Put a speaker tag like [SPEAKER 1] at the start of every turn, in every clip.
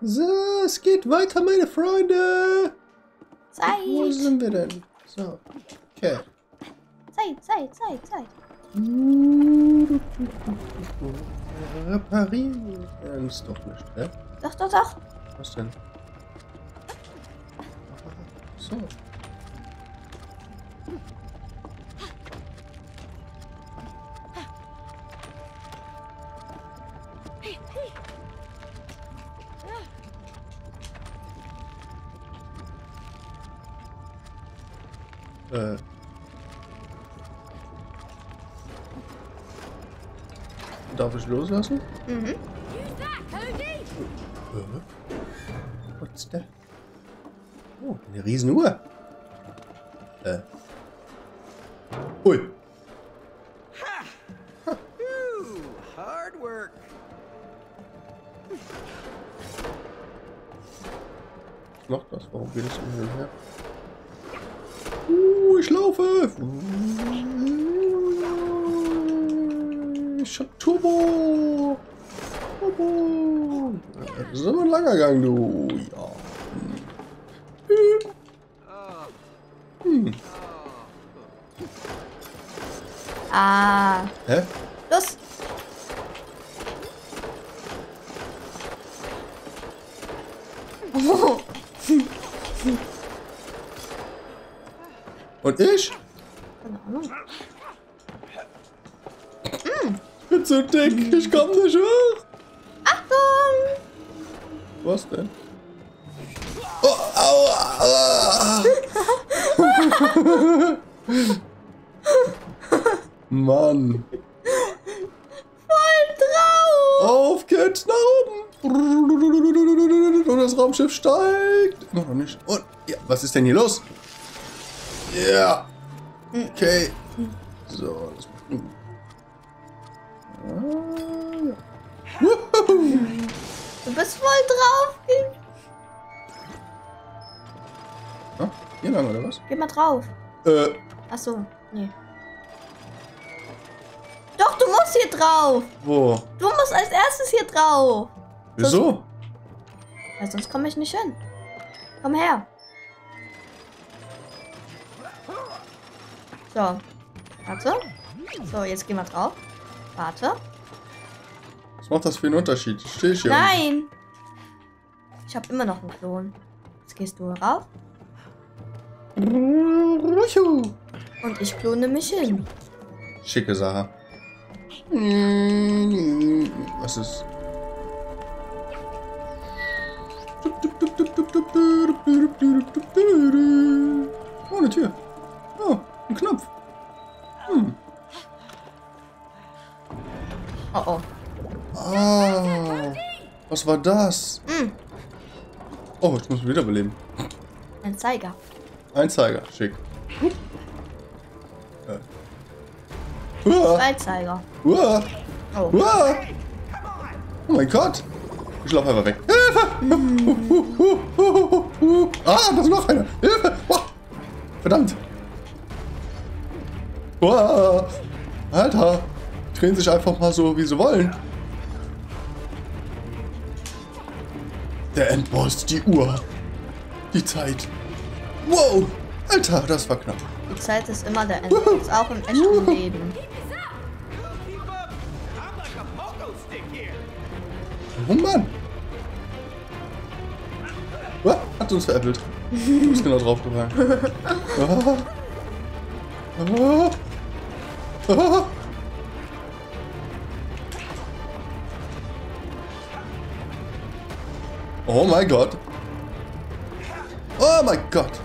[SPEAKER 1] So, es geht weiter, meine Freunde. Wo
[SPEAKER 2] Zeit.
[SPEAKER 1] sind wir denn? So. Okay.
[SPEAKER 2] Zeit, Zeit, Zeit, Zeit.
[SPEAKER 1] Reparieren. Ja, ist doch nicht, hä?
[SPEAKER 2] Doch, doch, doch.
[SPEAKER 1] Was denn? So. Äh. Darf ich loslassen?
[SPEAKER 2] Mhm.
[SPEAKER 1] Äh. What's that? Oh, eine Riesenuhr. Äh. Ui.
[SPEAKER 3] Ooh, hard work.
[SPEAKER 1] Was macht das? Warum geht es hin und her? Uh, ich laufe. Ich hab Turbo. Turbo. Das ist aber ein langer Gang, du. Ja. Hm.
[SPEAKER 2] Ah.
[SPEAKER 1] Hä?
[SPEAKER 2] Los. Oh.
[SPEAKER 1] Und ich?
[SPEAKER 2] Keine Ahnung.
[SPEAKER 1] Ich bin zu dick. Ich komm nicht hoch. Was denn? Oh, aua, aua. Mann.
[SPEAKER 2] Voll drauf!
[SPEAKER 1] Auf geht's nach oben. Und das Raumschiff steigt. Immer noch nicht. Und, ja, was ist denn hier los? Ja. Okay. So, das
[SPEAKER 2] bist voll drauf.
[SPEAKER 1] Ah, hier lang, oder was?
[SPEAKER 2] Geh mal drauf.
[SPEAKER 1] Äh,
[SPEAKER 2] Ach so, nee. Doch, du musst hier drauf.
[SPEAKER 1] wo?
[SPEAKER 2] Du musst als erstes hier drauf.
[SPEAKER 1] Wieso?
[SPEAKER 2] Weil sonst komme ich nicht hin. Komm her. So. Warte. So, jetzt gehen wir drauf. Warte.
[SPEAKER 1] Was macht das für einen Unterschied? Stehe ich hier?
[SPEAKER 2] Nein. Ich habe immer noch einen Klon. Jetzt gehst du rauf. Und ich klone mich hin.
[SPEAKER 1] Schicke Sache. Was ist? Oh, eine Tür. Oh, ein Knopf. Hm.
[SPEAKER 2] Oh oh.
[SPEAKER 1] Ah, was war das?
[SPEAKER 2] Mm,
[SPEAKER 1] Oh, ich muss mich wiederbeleben.
[SPEAKER 2] ein Zeiger.
[SPEAKER 1] Ein Zeiger, schick. Äh. Uah,
[SPEAKER 2] Zwei Zeiger.
[SPEAKER 1] uah,
[SPEAKER 2] Oh.
[SPEAKER 1] uah. Oh mein Gott. Ich laufe einfach weg. Hilfe! Ah, da ist noch einer. Hilfe! Verdammt. Uah. Alter. Drehen sich einfach mal so, wie sie wollen. Der Endboss, die Uhr. Die Zeit. Wow. Alter, das war knapp.
[SPEAKER 2] Die Zeit ist immer der Endboss, auch im echten Leben.
[SPEAKER 1] Oh Mann. Ah, hat uns veräppelt. Du bist genau drauf gefallen. Ah. Ah. Ah. Oh my god. Oh mein Gott.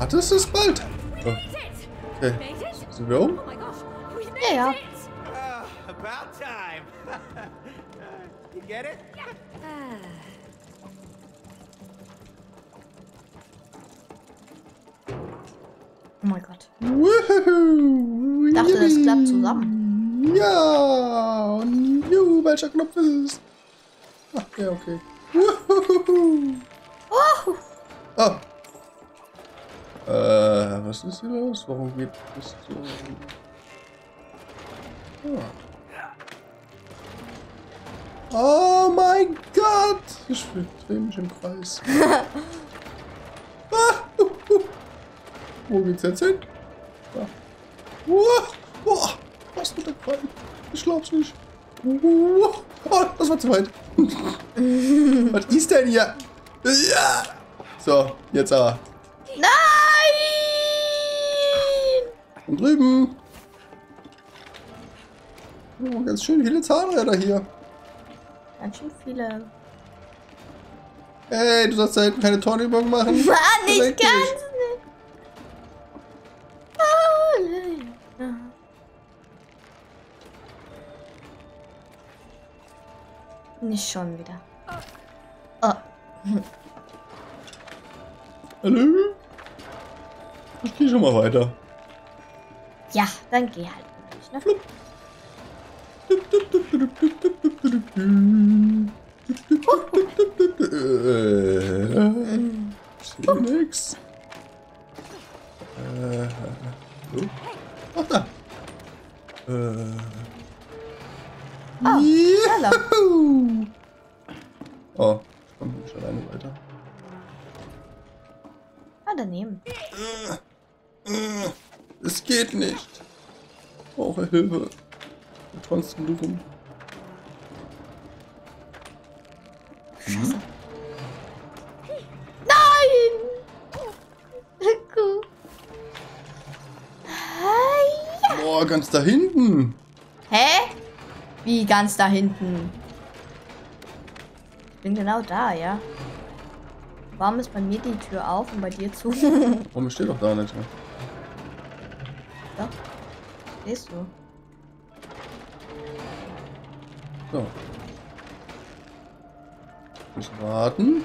[SPEAKER 1] Ah, das ist bald. Oh, okay. Sind wir um?
[SPEAKER 2] Ja, ja.
[SPEAKER 3] Uh, about time. you get it?
[SPEAKER 2] Oh
[SPEAKER 1] Woohoo!
[SPEAKER 2] Ich dachte, das klappt zusammen.
[SPEAKER 1] Ja! Und juhu, welcher Knopf ist es? Ach, ja, okay. Woohoo!
[SPEAKER 2] Oh,
[SPEAKER 1] Ah, Was ist hier los? Warum geht das so? Ah. Oh mein Gott! Ich drehe mich im Kreis. ah, uh, uh. Wo geht's jetzt hin? Da. Uh, uh, was mit der Kreis? Ich glaub's nicht. Uh, oh, das war zu weit. was ist denn hier? Ja! So, jetzt aber.
[SPEAKER 2] Nein!
[SPEAKER 1] Und drüben. Oh, ganz schön viele Zahnräder hier.
[SPEAKER 2] Ganz schön viele.
[SPEAKER 1] Hey, du sollst da hinten keine Tornübung machen.
[SPEAKER 2] Mann, ich
[SPEAKER 1] Verleck dich.
[SPEAKER 2] kann's Nicht schon wieder. Oh,
[SPEAKER 1] Hallo? Ich gehe schon mal weiter.
[SPEAKER 2] ja, dann geh halt. nicht, Ne?
[SPEAKER 1] Äh, ich sehe nix. Äh, so. Ach da. Äh.
[SPEAKER 2] Ah,
[SPEAKER 1] Juhu. Oh, ich komme nicht alleine weiter.
[SPEAKER 2] Ah, daneben.
[SPEAKER 1] Es geht nicht. Ich brauche Hilfe. Tanzt denn du rum?
[SPEAKER 2] Scheiße. Nein! Hi.
[SPEAKER 1] Boah, ganz da hinten.
[SPEAKER 2] Hä? Wie ganz da hinten? Ich bin genau da, ja. Warum ist bei mir die Tür auf und bei dir zu?
[SPEAKER 1] Warum steht doch da nicht?
[SPEAKER 2] Doch. Stehst du?
[SPEAKER 1] So. Müssen warten.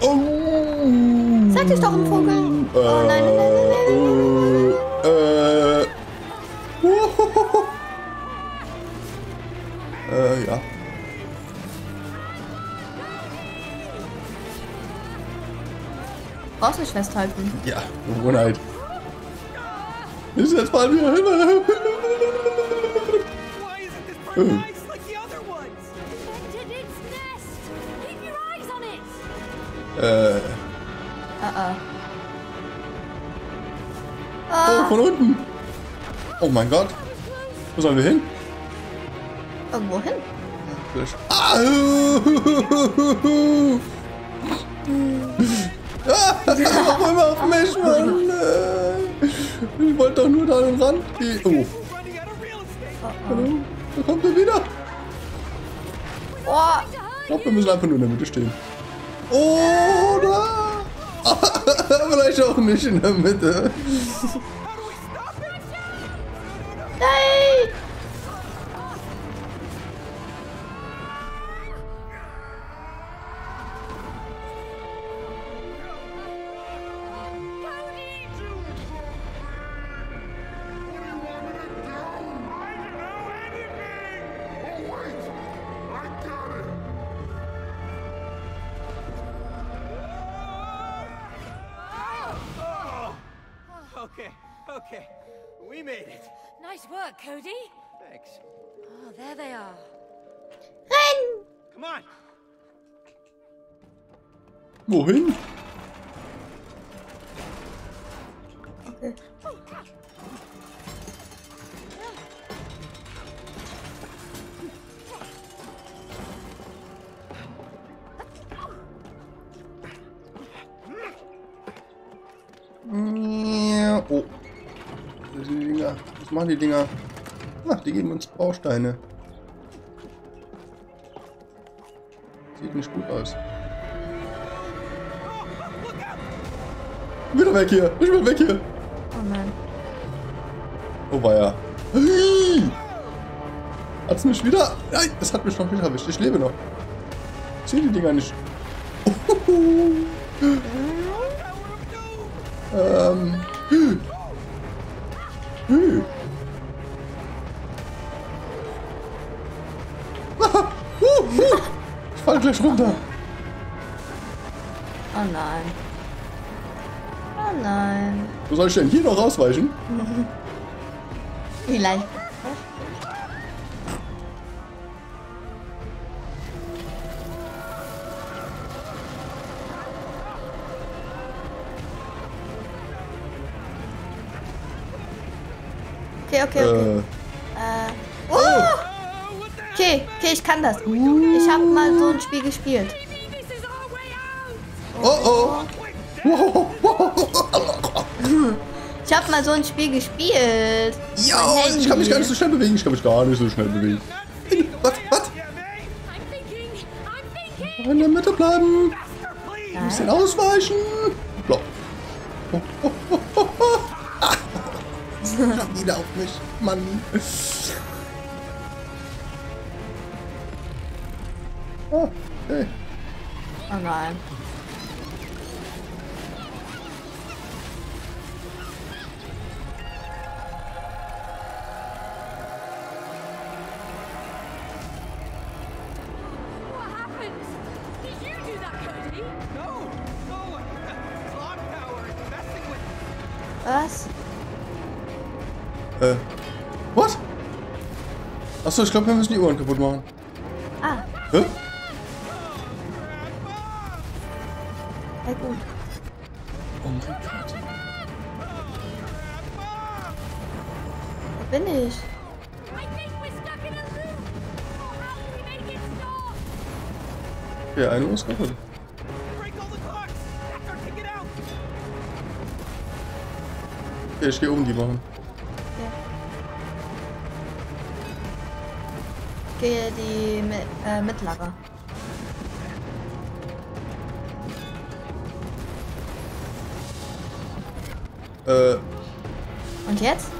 [SPEAKER 1] Oh!
[SPEAKER 2] Sag es doch ein Vogel.
[SPEAKER 1] Äh,
[SPEAKER 2] Oh nein, nein, nein, nein, nein, nein, nein,
[SPEAKER 1] Äh, äh. Äh, ja.
[SPEAKER 2] Brauchst nicht festhalten.
[SPEAKER 1] Ja, Gewohnheit. Ist jetzt mal wieder Äh,
[SPEAKER 2] Ah, ah.
[SPEAKER 1] oh, von unten. Oh mein Gott. Wo sollen wir hin?
[SPEAKER 2] irgendwo hin.
[SPEAKER 1] Ah, Warum immer auf mich, Mann? Ich wollte doch nur da an den Rand gehen. Oh, hallo? Da kommt er wieder.
[SPEAKER 2] Oh,
[SPEAKER 1] Ich glaube, wir müssen einfach nur in der Mitte stehen. Oder? Vielleicht auch nicht in der Mitte.
[SPEAKER 2] nein!
[SPEAKER 3] Okay. We made it.
[SPEAKER 4] Nice work, Cody.
[SPEAKER 3] Thanks.
[SPEAKER 4] Oh, there they are.
[SPEAKER 2] Renn!
[SPEAKER 3] Come on.
[SPEAKER 1] Wohin?
[SPEAKER 2] Okay.
[SPEAKER 1] Oh. Was machen die Dinger? Ach, die geben uns Bausteine. Sieht nicht gut aus. Wieder weg hier. Ich will weg hier.
[SPEAKER 2] Oh nein.
[SPEAKER 1] Oh weia. Hat's mich wieder? Nein, es hat mich noch nicht erwischt. Ich lebe noch. Ich sehe die Dinger nicht. ähm. Gleich runter.
[SPEAKER 2] Oh nein. Oh nein.
[SPEAKER 1] Wo soll ich denn hier noch ausweichen?
[SPEAKER 2] Vielleicht. Okay, okay, okay.
[SPEAKER 1] Äh.
[SPEAKER 2] Kann das. Ich habe mal so ein Spiel gespielt.
[SPEAKER 1] Oh oh.
[SPEAKER 2] Ich habe mal so ein Spiel gespielt.
[SPEAKER 1] Ja, ich kann mich gar nicht so schnell bewegen. Ich kann mich gar nicht so schnell bewegen. Was? Was? In der Mitte bleiben. Ein bisschen ausweichen. Oh, oh, oh, oh, oh. Ah. Schon wieder auf mich. Mann.
[SPEAKER 3] Is messing with
[SPEAKER 2] Was?
[SPEAKER 1] Äh. What? Achso, ich glaube, wir müssen die Uhren kaputt machen.
[SPEAKER 4] It
[SPEAKER 3] out!
[SPEAKER 1] Okay, ich gehe um die machen.
[SPEAKER 2] Ich gehe die äh, Mittlere.
[SPEAKER 1] Äh,
[SPEAKER 2] Und jetzt?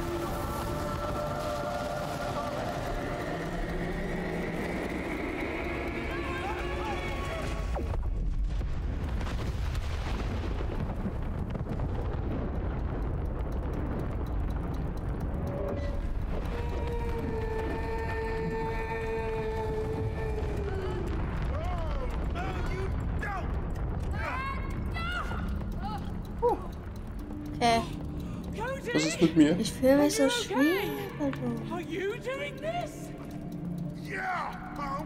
[SPEAKER 3] Cody!
[SPEAKER 1] was ist mit mir?
[SPEAKER 2] Ich fühle mich so schwierig.
[SPEAKER 3] Are you doing this?
[SPEAKER 5] Yeah,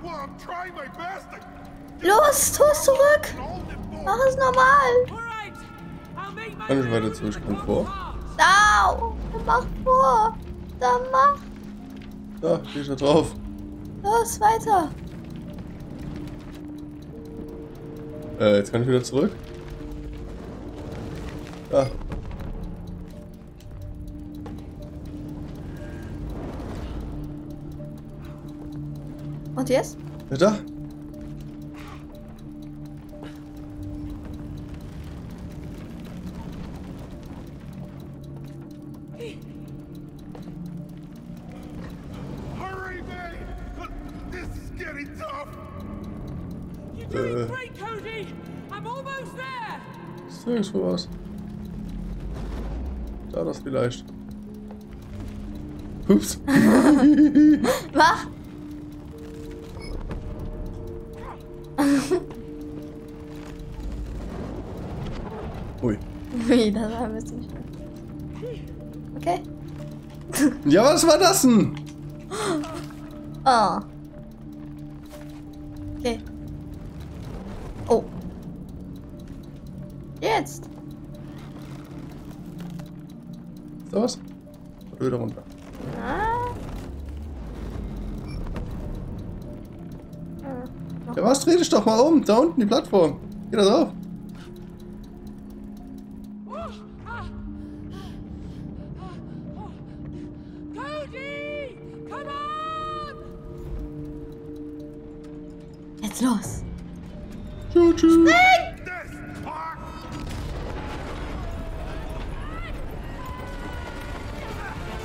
[SPEAKER 5] well, I'm trying my best. I
[SPEAKER 2] Los, tu es zurück. Mach es normal.
[SPEAKER 1] Kann ich weiter zurück? Ich komm vor.
[SPEAKER 2] Sau. Mach vor. Dann mach.
[SPEAKER 1] Da, geh ich da drauf.
[SPEAKER 2] Los, weiter.
[SPEAKER 1] Äh, jetzt kann ich wieder zurück. Da.
[SPEAKER 3] Almost there!
[SPEAKER 1] Ist nirgendwo was. Da das vielleicht. Ups.
[SPEAKER 2] Mach.
[SPEAKER 1] Ui.
[SPEAKER 2] Ui, das war ein bisschen schön. Okay.
[SPEAKER 1] Ja, was war das denn?
[SPEAKER 2] Oh. Okay. Oh. Jetzt.
[SPEAKER 1] Da was? Wieder runter. dreh dich doch mal um. Da unten die Plattform. Geh da drauf.
[SPEAKER 2] Jetzt los.
[SPEAKER 1] Tschüss. tschüss.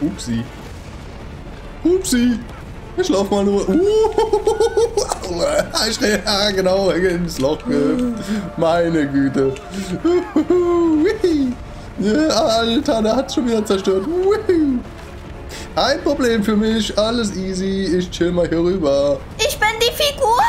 [SPEAKER 1] Upsi. Upsi. Ich lauf mal nur. Uh, ich, ja, genau, ins Loch. Meine Güte. Alter, der hat schon wieder zerstört. Ein Problem für mich, alles easy. Ich chill mal hier rüber.
[SPEAKER 2] Ich bin die Figur.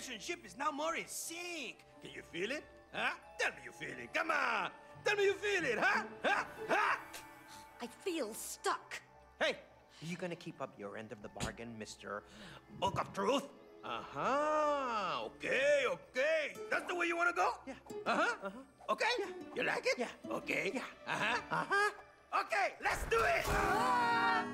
[SPEAKER 3] Relationship is now more in sync. Can you feel it? Huh? Tell me you feel it. Come on. Tell me you feel it, huh? Huh? Huh?
[SPEAKER 6] I feel stuck.
[SPEAKER 3] Hey, are you gonna keep up your end of the bargain, Mr. Book of Truth? Uh-huh. Okay, okay. That's the way you wanna go? Yeah. Uh-huh. Uh-huh. Okay? Yeah. You like it? Yeah. Okay. Yeah. Uh-huh. Uh-huh. Okay, let's do it!
[SPEAKER 7] Mom,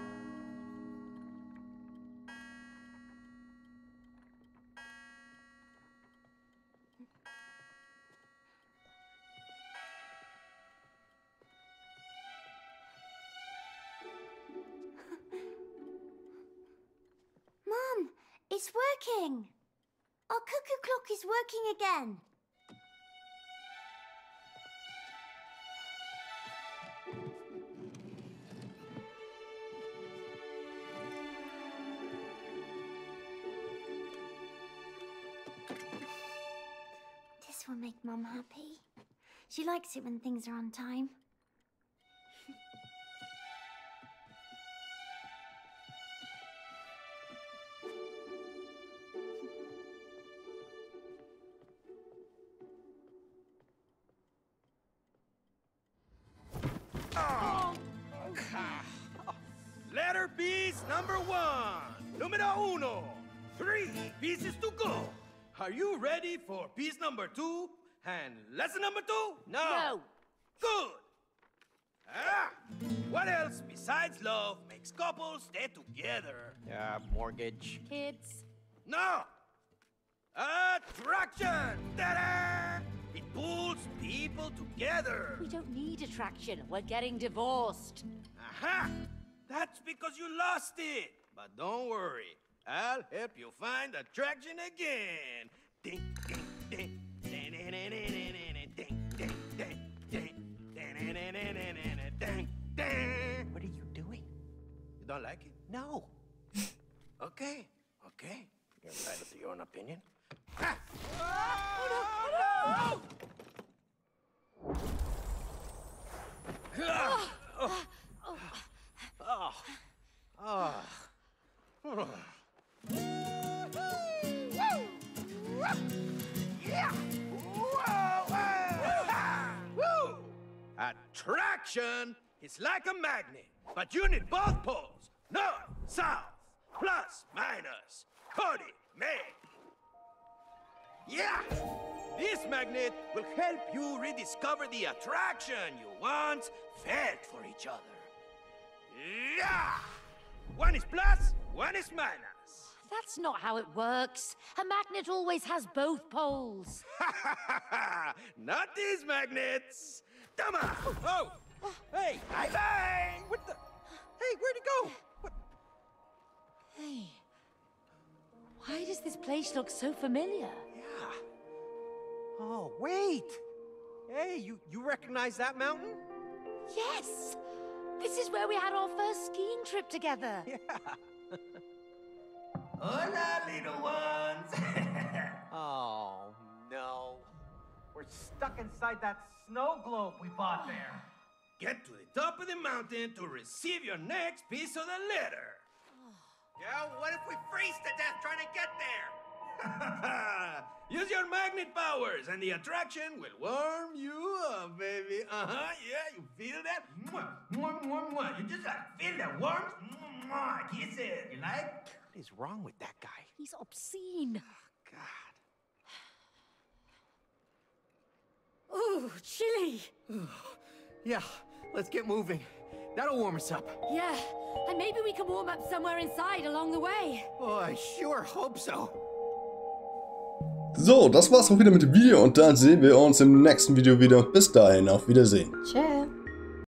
[SPEAKER 7] it's working. Our cuckoo clock is working again. This will make Mum happy. She likes it when things are on time.
[SPEAKER 3] Number one. Numero uno. Three pieces to go. Are you ready for piece number two? And lesson number two?
[SPEAKER 6] No. No.
[SPEAKER 3] Good. Ah, what else besides love makes couples stay together?
[SPEAKER 8] Uh, mortgage.
[SPEAKER 6] Kids.
[SPEAKER 3] No. Attraction. Ta-da! It pulls people together.
[SPEAKER 6] We don't need attraction. We're getting divorced.
[SPEAKER 3] Aha! That's because you lost it. But don't worry, I'll help you find attraction again. Ding, ding, ding. Ding, ding, ding, ding, ding, ding, ding, ding,
[SPEAKER 8] What are you doing?
[SPEAKER 3] You don't like it?
[SPEAKER 8] No.
[SPEAKER 3] okay, okay. You're entitled to your own opinion. Ah! Oh, no, oh, no! Oh! Whoa! Oh. Woo! Attraction is like a magnet, but you need both poles. North, south, plus, minus, coordinate. Yeah! This magnet will help you rediscover the attraction you once felt for each other. Yeah! One is plus, one is minus.
[SPEAKER 6] That's not how it works. A magnet always has both poles.
[SPEAKER 3] Not these magnets. Come on. Oh, hey, bye bye. What the? Hey, where'd he go? What?
[SPEAKER 6] Hey. Why does this place look so familiar?
[SPEAKER 3] Yeah.
[SPEAKER 8] Oh, wait. Hey, you, you recognize that mountain?
[SPEAKER 6] Yes! This is where we had our first skiing trip together. Yeah.
[SPEAKER 3] Hola, little ones.
[SPEAKER 8] Oh, no. We're stuck inside that snow globe we bought there.
[SPEAKER 3] Get to the top of the mountain to receive your next piece of the letter.
[SPEAKER 5] Yeah, what if we freeze to death trying to get there?
[SPEAKER 3] Use your magnet powers, and the attraction will warm you up, baby. Uh huh. Yeah, you feel that? Mwah, mwah, mwah, mwah. You just like feel that warmth. Mwah, kiss it. You like? What is wrong with that guy?
[SPEAKER 6] He's obscene.
[SPEAKER 3] Oh, God.
[SPEAKER 6] Ooh, chilly.
[SPEAKER 8] Yeah, let's get moving. That'll warm us up.
[SPEAKER 4] Yeah, and maybe we can warm up somewhere inside along the way.
[SPEAKER 8] Oh, I sure hope so.
[SPEAKER 1] So, das war's auch wieder mit dem Video und dann sehen wir uns im nächsten Video wieder. Bis dahin, auf Wiedersehen.
[SPEAKER 2] Tschö.